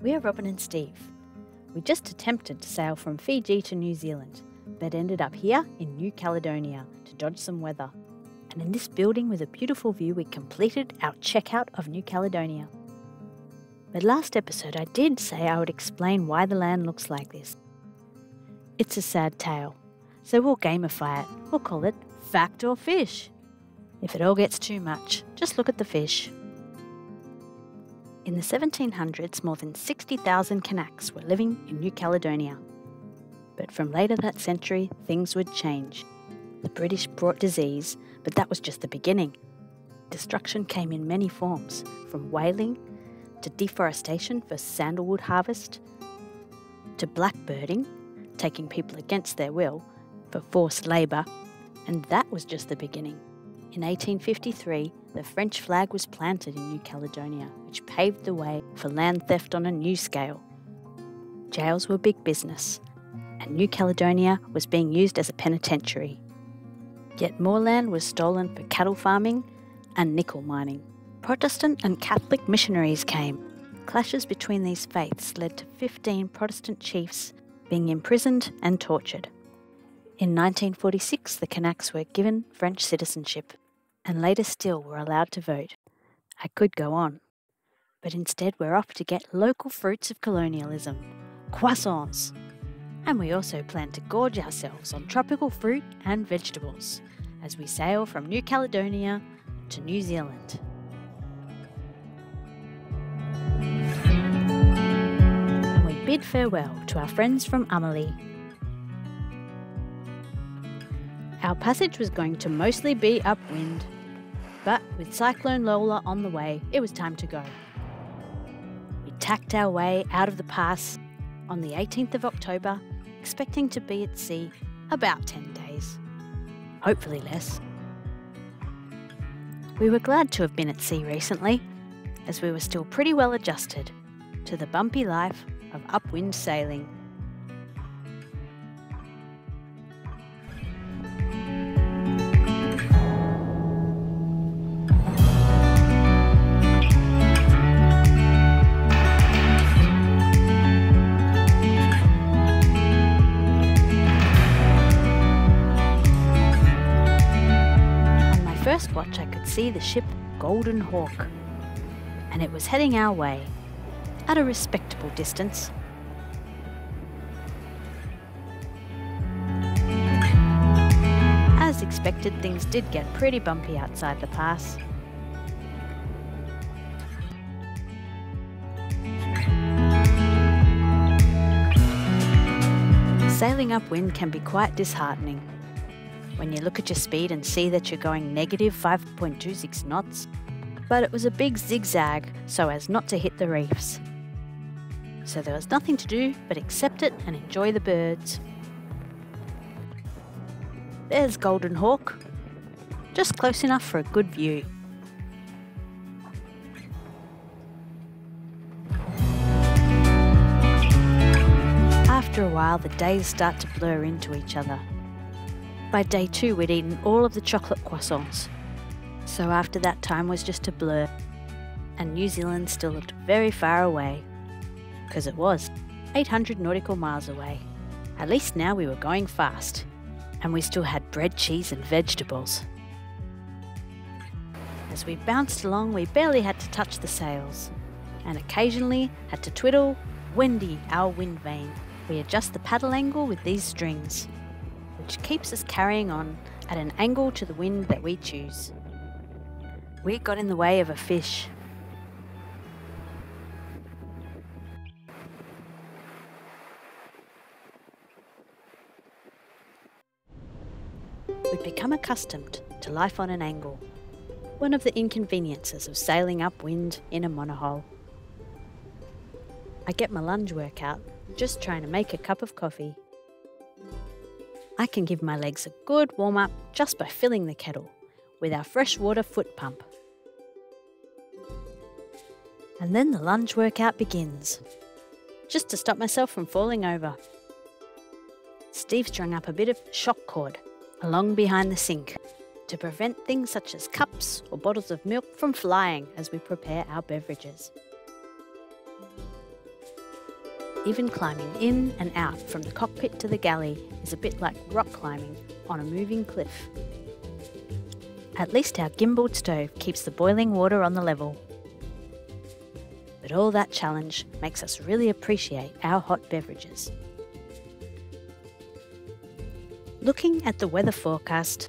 We're Robin and Steve. We just attempted to sail from Fiji to New Zealand, but ended up here in New Caledonia to dodge some weather. And in this building with a beautiful view, we completed our checkout of New Caledonia. But last episode, I did say I would explain why the land looks like this. It's a sad tale, so we'll gamify it. We'll call it Fact or Fish. If it all gets too much, just look at the fish. In the 1700s, more than 60,000 Kanaks were living in New Caledonia. But from later that century, things would change. The British brought disease, but that was just the beginning. Destruction came in many forms, from whaling to deforestation for sandalwood harvest, to blackbirding, taking people against their will for forced labour, and that was just the beginning. In 1853, the French flag was planted in New Caledonia, which paved the way for land theft on a new scale. Jails were big business, and New Caledonia was being used as a penitentiary. Yet more land was stolen for cattle farming and nickel mining. Protestant and Catholic missionaries came. Clashes between these faiths led to 15 Protestant chiefs being imprisoned and tortured. In 1946, the Kanaks were given French citizenship and later still were allowed to vote. I could go on. But instead, we're off to get local fruits of colonialism croissants. And we also plan to gorge ourselves on tropical fruit and vegetables as we sail from New Caledonia to New Zealand. And we bid farewell to our friends from Amelie. Our passage was going to mostly be upwind, but with Cyclone Lola on the way, it was time to go. We tacked our way out of the pass on the 18th of October, expecting to be at sea about 10 days. Hopefully less. We were glad to have been at sea recently, as we were still pretty well adjusted to the bumpy life of upwind sailing. Watch, I could see the ship Golden Hawk, and it was heading our way at a respectable distance. As expected, things did get pretty bumpy outside the pass. Sailing upwind can be quite disheartening. When you look at your speed and see that you're going negative 5.26 knots, but it was a big zigzag so as not to hit the reefs. So there was nothing to do but accept it and enjoy the birds. There's Golden Hawk, just close enough for a good view. After a while, the days start to blur into each other. By day two, we'd eaten all of the chocolate croissants. So after that time was just a blur. And New Zealand still looked very far away. Because it was 800 nautical miles away. At least now we were going fast. And we still had bread, cheese, and vegetables. As we bounced along, we barely had to touch the sails. And occasionally had to twiddle Wendy, our wind vane. We adjust the paddle angle with these strings which keeps us carrying on at an angle to the wind that we choose. We got in the way of a fish. We'd become accustomed to life on an angle, one of the inconveniences of sailing upwind in a monohull. I get my lunge workout, just trying to make a cup of coffee I can give my legs a good warm up just by filling the kettle with our freshwater foot pump. And then the lunge workout begins, just to stop myself from falling over. Steve strung up a bit of shock cord along behind the sink to prevent things such as cups or bottles of milk from flying as we prepare our beverages. Even climbing in and out from the cockpit to the galley is a bit like rock climbing on a moving cliff. At least our gimbaled stove keeps the boiling water on the level. But all that challenge makes us really appreciate our hot beverages. Looking at the weather forecast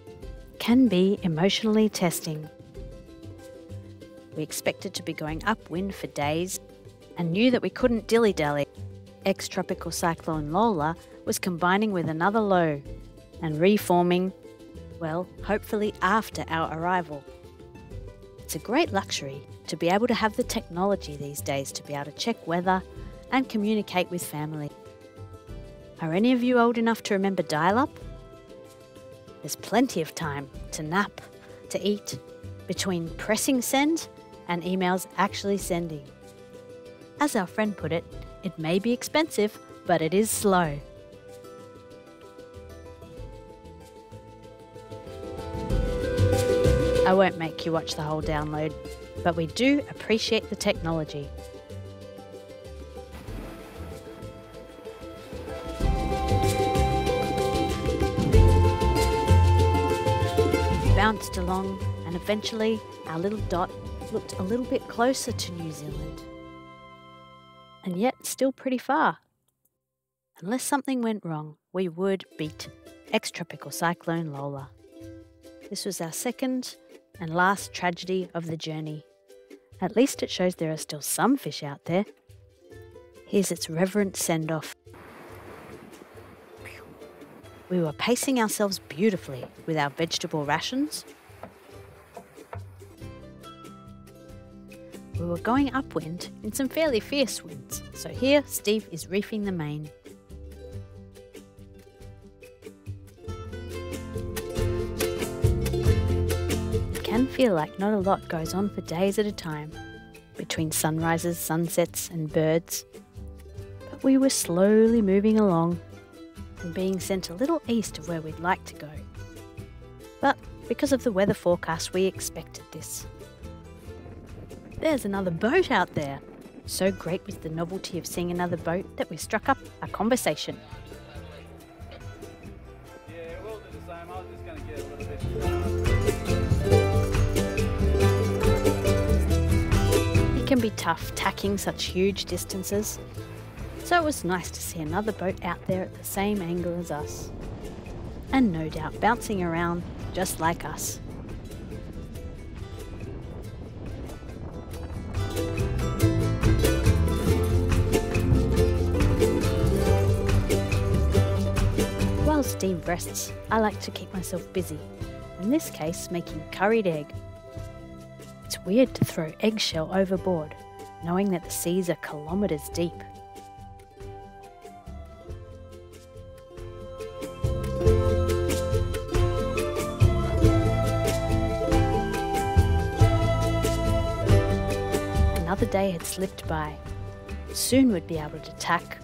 can be emotionally testing. We expected to be going upwind for days and knew that we couldn't dilly dally. Ex tropical cyclone Lola was combining with another low and reforming, well, hopefully after our arrival. It's a great luxury to be able to have the technology these days to be able to check weather and communicate with family. Are any of you old enough to remember dial up? There's plenty of time to nap, to eat, between pressing send and emails actually sending. As our friend put it, it may be expensive, but it is slow. I won't make you watch the whole download, but we do appreciate the technology. bounced along, and eventually our little dot looked a little bit closer to New Zealand. Still pretty far. Unless something went wrong, we would beat ex tropical cyclone Lola. This was our second and last tragedy of the journey. At least it shows there are still some fish out there. Here's its reverent send off. We were pacing ourselves beautifully with our vegetable rations. We were going upwind in some fairly fierce winds, so here Steve is reefing the main. It can feel like not a lot goes on for days at a time, between sunrises, sunsets, and birds. But we were slowly moving along and being sent a little east of where we'd like to go. But because of the weather forecast, we expected this. There's another boat out there. So great was the novelty of seeing another boat that we struck up a conversation. It can be tough tacking such huge distances, so it was nice to see another boat out there at the same angle as us. And no doubt bouncing around just like us. Steve rests, I like to keep myself busy, in this case making curried egg. It's weird to throw eggshell overboard, knowing that the seas are kilometres deep. Another day had slipped by. Soon we'd be able to tack,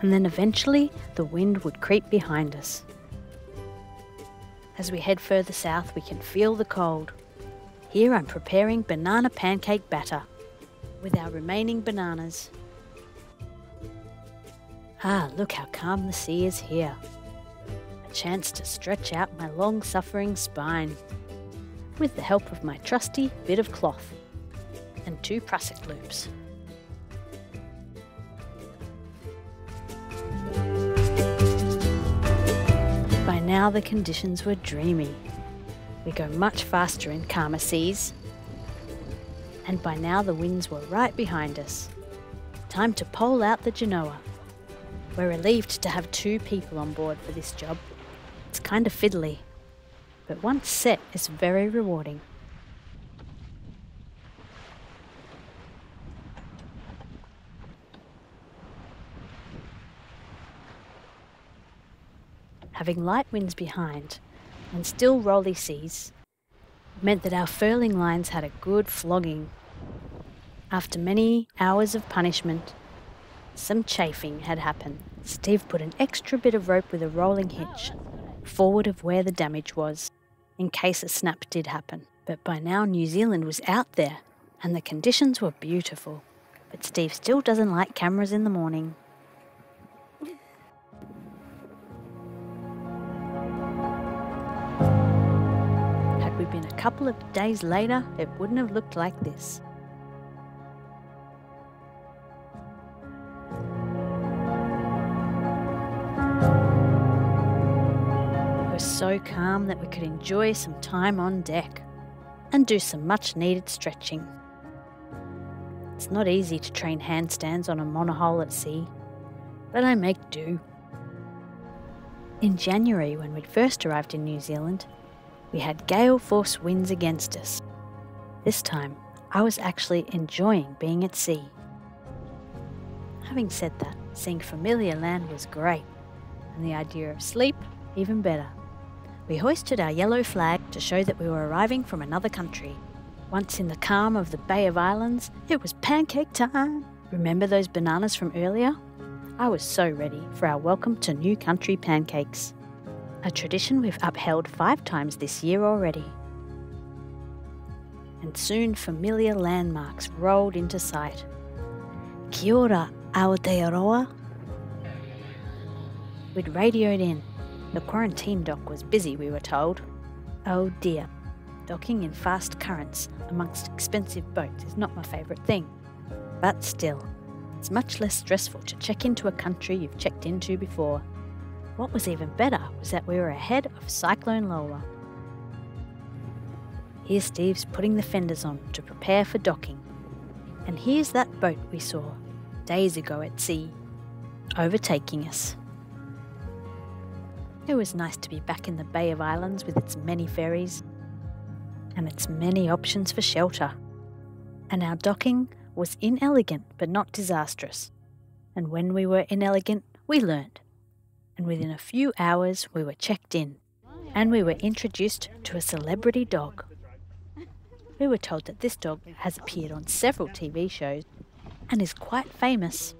and then eventually the wind would creep behind us. As we head further south, we can feel the cold. Here I'm preparing banana pancake batter with our remaining bananas. Ah, look how calm the sea is here. A chance to stretch out my long suffering spine with the help of my trusty bit of cloth and two prusik loops. Now the conditions were dreamy. We go much faster in calmer seas. And by now the winds were right behind us. Time to pole out the Genoa. We're relieved to have two people on board for this job. It's kind of fiddly, but once set, it's very rewarding. Having light winds behind and still rolly seas, meant that our furling lines had a good flogging. After many hours of punishment, some chafing had happened. Steve put an extra bit of rope with a rolling hitch forward of where the damage was, in case a snap did happen. But by now, New Zealand was out there, and the conditions were beautiful. But Steve still doesn't like cameras in the morning. Couple of days later, it wouldn't have looked like this. It was so calm that we could enjoy some time on deck and do some much needed stretching. It's not easy to train handstands on a monohull at sea, but I make do. In January, when we'd first arrived in New Zealand, we had gale force winds against us. This time, I was actually enjoying being at sea. Having said that, seeing familiar land was great, and the idea of sleep even better. We hoisted our yellow flag to show that we were arriving from another country. Once in the calm of the Bay of Islands, it was pancake time. Remember those bananas from earlier? I was so ready for our welcome to new country pancakes. A tradition we've upheld five times this year already. And soon familiar landmarks rolled into sight. Kia ora, Aotearoa. We'd radioed in the quarantine dock was busy, we were told. Oh dear, docking in fast currents amongst expensive boats is not my favourite thing. But still, it's much less stressful to check into a country you've checked into before. What was even better was that we were ahead of Cyclone Lola. Here Steve's putting the fenders on to prepare for docking. And here's that boat we saw days ago at sea, overtaking us. It was nice to be back in the Bay of Islands with its many ferries and its many options for shelter. And our docking was inelegant but not disastrous. And when we were inelegant, we learned. And within a few hours, we were checked in and we were introduced to a celebrity dog. We were told that this dog has appeared on several TV shows and is quite famous.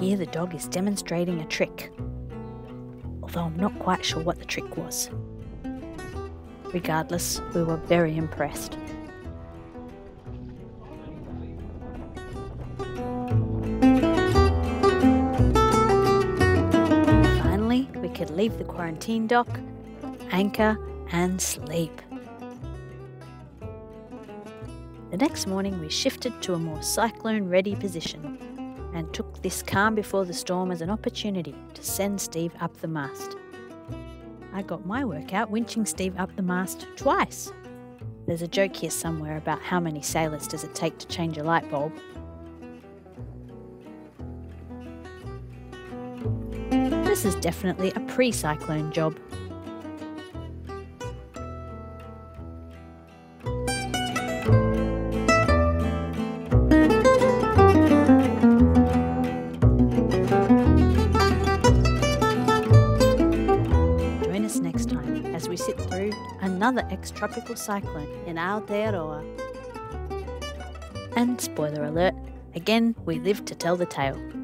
Here the dog is demonstrating a trick, although I'm not quite sure what the trick was. Regardless, we were very impressed. Could leave the quarantine dock, anchor, and sleep. The next morning, we shifted to a more cyclone ready position and took this calm before the storm as an opportunity to send Steve up the mast. I got my workout winching Steve up the mast twice. There's a joke here somewhere about how many sailors does it take to change a light bulb. This is definitely a pre cyclone job. Join us next time as we sit through another ex-tropical cyclone in Aotearoa. And spoiler alert, again we live to tell the tale.